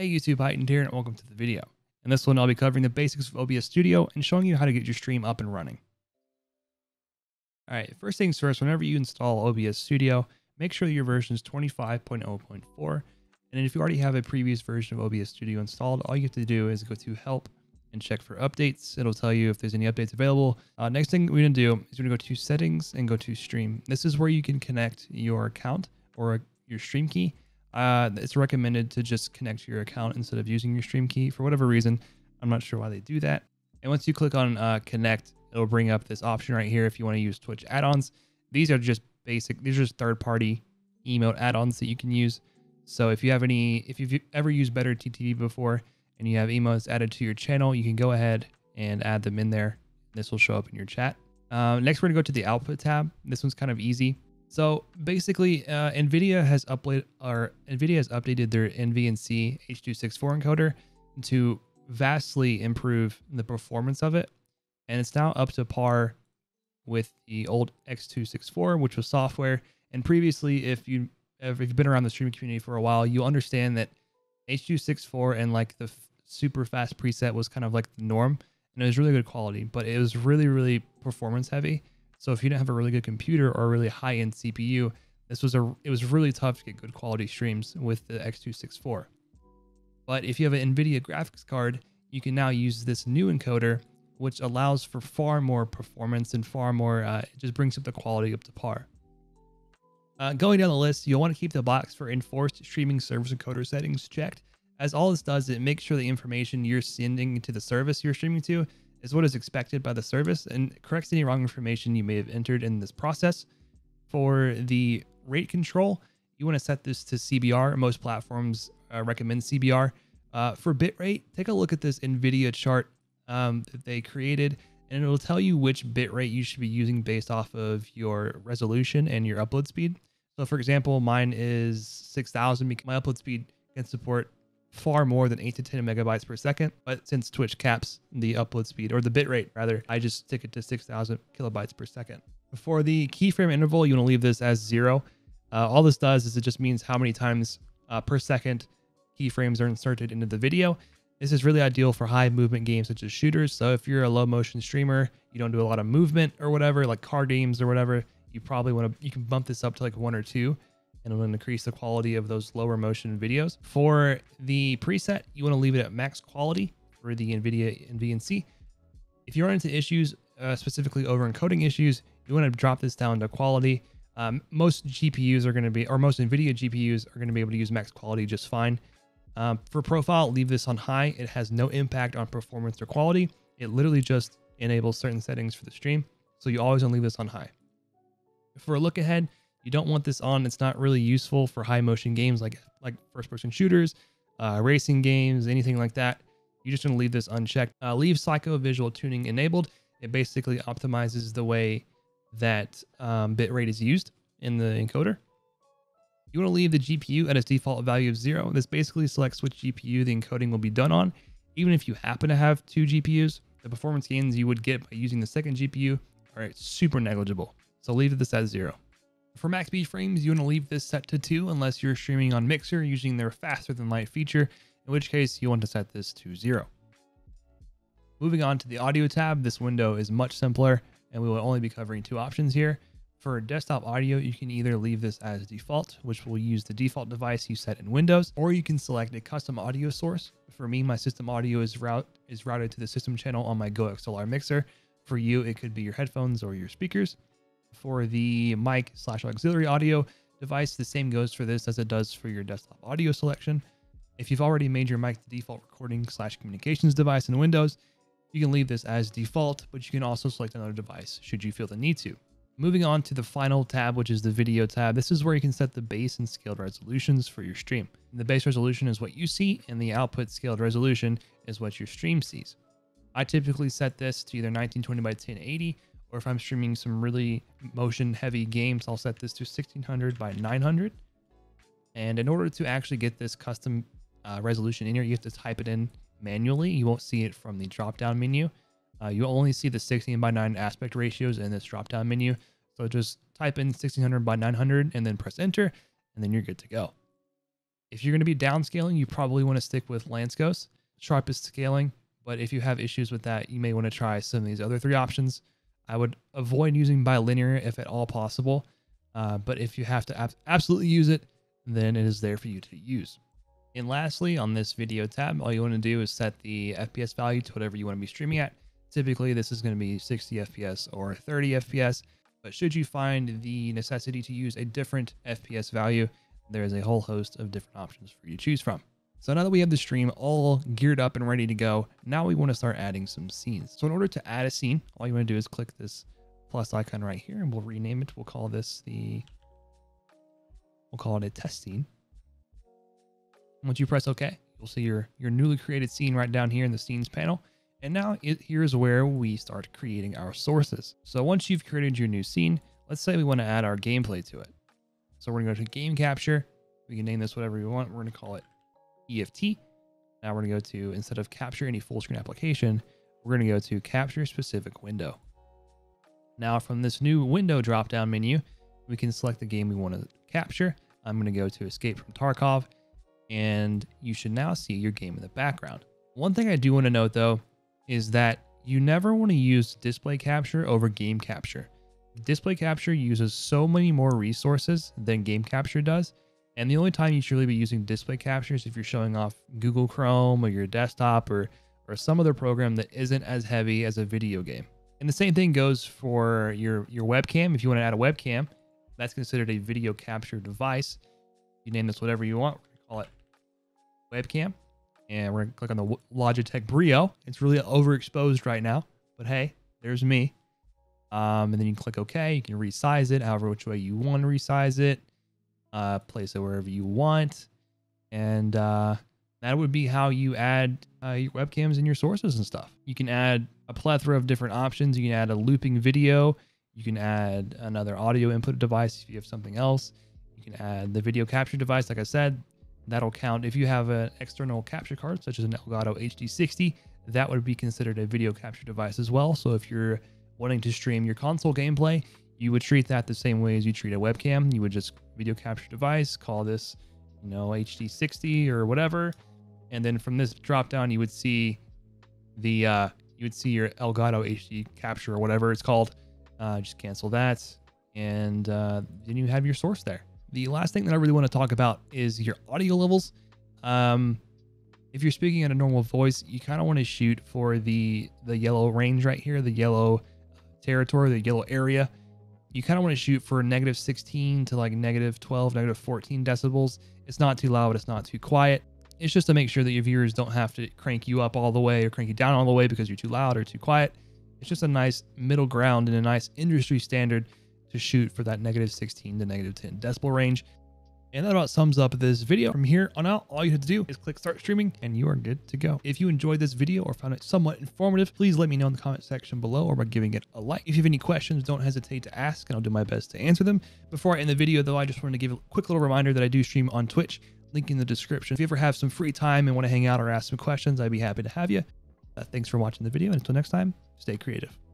Hey YouTube, Heightened here and welcome to the video. In this one I'll be covering the basics of OBS Studio and showing you how to get your stream up and running. Alright, first things first, whenever you install OBS Studio, make sure your version is 25.0.4 and if you already have a previous version of OBS Studio installed, all you have to do is go to help and check for updates. It'll tell you if there's any updates available. Uh, next thing we're going to do is we're going to go to settings and go to stream. This is where you can connect your account or your stream key. Uh, it's recommended to just connect to your account instead of using your stream key for whatever reason. I'm not sure why they do that. And once you click on uh, connect, it'll bring up this option right here if you want to use Twitch add-ons. These are just basic, these are just third-party emote add-ons that you can use. So if you have any, if you've ever used BetterTTV before and you have emotes added to your channel, you can go ahead and add them in there. This will show up in your chat. Uh, next, we're gonna go to the output tab. This one's kind of easy. So basically, uh, NVIDIA has uploaded or NVIDIA has updated their NVENC H.264 encoder to vastly improve the performance of it, and it's now up to par with the old X264, which was software. And previously, if you if you've been around the streaming community for a while, you'll understand that H.264 and like the super fast preset was kind of like the norm, and it was really good quality, but it was really really performance heavy. So if you didn't have a really good computer or a really high end CPU, this was a it was really tough to get good quality streams with the X264. But if you have an NVIDIA graphics card, you can now use this new encoder, which allows for far more performance and far more, uh, it just brings up the quality up to par. Uh, going down the list, you'll want to keep the box for enforced streaming service encoder settings checked, as all this does is it makes sure the information you're sending to the service you're streaming to is what is expected by the service and corrects any wrong information you may have entered in this process. For the rate control, you want to set this to CBR. Most platforms uh, recommend CBR. Uh, for bitrate, take a look at this NVIDIA chart um, that they created, and it'll tell you which bitrate you should be using based off of your resolution and your upload speed. So, for example, mine is 6,000. because My upload speed can support far more than 8 to 10 megabytes per second. But since Twitch caps the upload speed, or the bitrate rather, I just stick it to 6,000 kilobytes per second. For the keyframe interval, you want to leave this as zero. Uh, all this does is it just means how many times uh, per second keyframes are inserted into the video. This is really ideal for high movement games such as shooters. So if you're a low motion streamer, you don't do a lot of movement or whatever, like car games or whatever, you probably want to, you can bump this up to like one or two and it'll increase the quality of those lower motion videos. For the preset, you want to leave it at max quality for the NVIDIA NVENC. If you run into issues, uh, specifically over encoding issues, you want to drop this down to quality. Um, most GPUs are going to be, or most NVIDIA GPUs are going to be able to use max quality just fine. Um, for profile, leave this on high. It has no impact on performance or quality. It literally just enables certain settings for the stream. So you always want to leave this on high. For a look ahead, you don't want this on. It's not really useful for high motion games like like first person shooters, uh, racing games, anything like that. You just want to leave this unchecked. Uh, leave psycho visual tuning enabled. It basically optimizes the way that um, bitrate is used in the encoder. You want to leave the GPU at its default value of zero. This basically selects which GPU the encoding will be done on. Even if you happen to have two GPUs, the performance gains you would get by using the second GPU are super negligible. So leave this at zero. For max B-frames, you want to leave this set to 2 unless you're streaming on Mixer using their faster than light feature, in which case you want to set this to 0. Moving on to the audio tab, this window is much simpler and we will only be covering two options here. For desktop audio, you can either leave this as default, which will use the default device you set in Windows, or you can select a custom audio source. For me, my system audio is, route, is routed to the system channel on my Go XLR mixer. For you, it could be your headphones or your speakers. For the mic slash auxiliary audio device, the same goes for this as it does for your desktop audio selection. If you've already made your mic the default recording slash communications device in Windows, you can leave this as default, but you can also select another device should you feel the need to. Moving on to the final tab, which is the video tab. This is where you can set the base and scaled resolutions for your stream. The base resolution is what you see, and the output scaled resolution is what your stream sees. I typically set this to either 1920 by 1080 or if I'm streaming some really motion heavy games, I'll set this to 1600 by 900. And in order to actually get this custom uh, resolution in here, you have to type it in manually. You won't see it from the drop down menu. Uh, you only see the 16 by 9 aspect ratios in this drop down menu. So just type in 1600 by 900 and then press enter, and then you're good to go. If you're going to be downscaling, you probably want to stick with Lanczos, sharpest scaling. But if you have issues with that, you may want to try some of these other three options. I would avoid using bilinear if at all possible. Uh, but if you have to ab absolutely use it, then it is there for you to use. And lastly, on this video tab, all you want to do is set the FPS value to whatever you want to be streaming at. Typically, this is going to be 60 FPS or 30 FPS. But should you find the necessity to use a different FPS value, there is a whole host of different options for you to choose from. So now that we have the stream all geared up and ready to go, now we want to start adding some scenes. So in order to add a scene, all you want to do is click this plus icon right here and we'll rename it. We'll call this the, we'll call it a test scene. Once you press OK, you'll see your, your newly created scene right down here in the scenes panel. And now it, here's where we start creating our sources. So once you've created your new scene, let's say we want to add our gameplay to it. So we're going to go to game capture. We can name this whatever we want. We're going to call it EFT. Now we're going to go to, instead of capture any full screen application, we're going to go to capture specific window. Now from this new window drop down menu, we can select the game we want to capture. I'm going to go to escape from Tarkov and you should now see your game in the background. One thing I do want to note though, is that you never want to use display capture over game capture. Display capture uses so many more resources than game capture does. And the only time you should really be using display captures if you're showing off Google Chrome or your desktop or, or some other program that isn't as heavy as a video game. And the same thing goes for your, your webcam. If you want to add a webcam, that's considered a video capture device. You name this whatever you want. We're going to call it webcam. And we're going to click on the Logitech Brio. It's really overexposed right now. But hey, there's me. Um, and then you click OK. You can resize it however which way you want to resize it. Uh, place it wherever you want. And uh, that would be how you add uh, your webcams and your sources and stuff. You can add a plethora of different options. You can add a looping video. You can add another audio input device if you have something else. You can add the video capture device, like I said. That'll count if you have an external capture card, such as an Elgato HD60. That would be considered a video capture device as well. So if you're wanting to stream your console gameplay, you would treat that the same way as you treat a webcam. You would just video capture device, call this, you know, HD60 or whatever. And then from this drop down, you would see the, uh, you would see your Elgato HD capture or whatever it's called. Uh, just cancel that. And uh, then you have your source there. The last thing that I really want to talk about is your audio levels. Um, if you're speaking at a normal voice, you kind of want to shoot for the the yellow range right here, the yellow territory, the yellow area. You kind of want to shoot for negative 16 to like negative 12, negative 14 decibels. It's not too loud, it's not too quiet. It's just to make sure that your viewers don't have to crank you up all the way or crank you down all the way because you're too loud or too quiet. It's just a nice middle ground and a nice industry standard to shoot for that negative 16 to negative 10 decibel range. And that about sums up this video. From here on out, all you have to do is click start streaming and you are good to go. If you enjoyed this video or found it somewhat informative, please let me know in the comment section below or by giving it a like. If you have any questions, don't hesitate to ask and I'll do my best to answer them. Before I end the video though, I just wanted to give a quick little reminder that I do stream on Twitch, link in the description. If you ever have some free time and want to hang out or ask some questions, I'd be happy to have you. Uh, thanks for watching the video and until next time, stay creative.